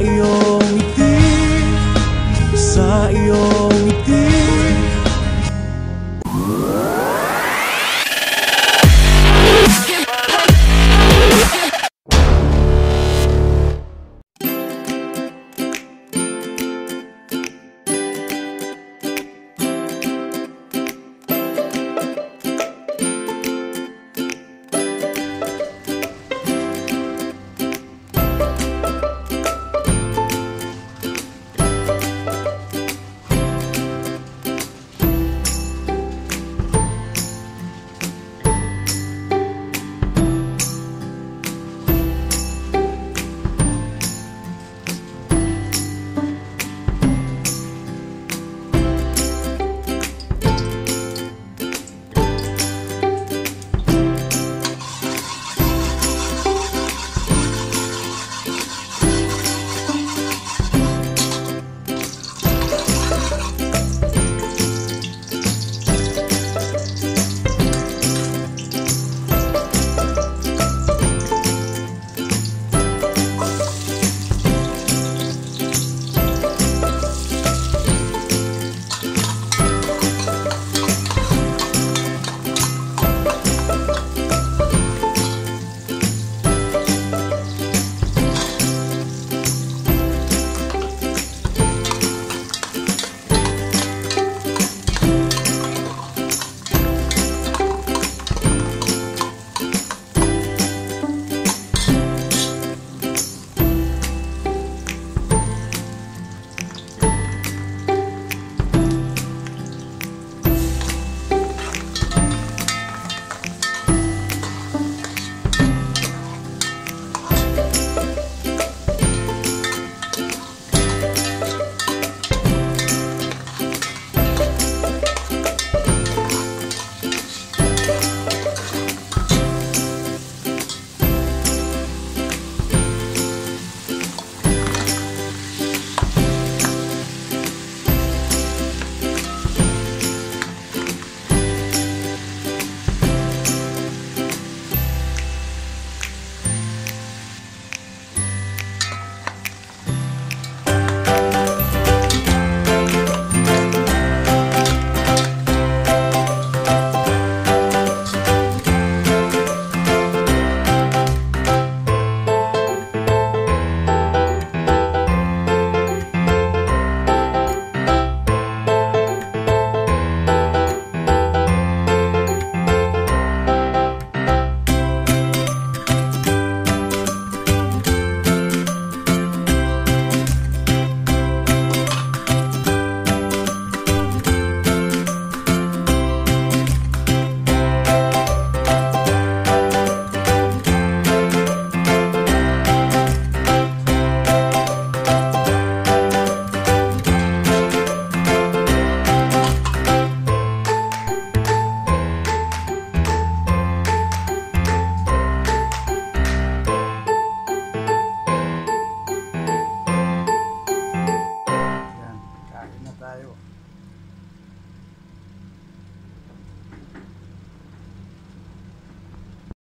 哎呦。tayo.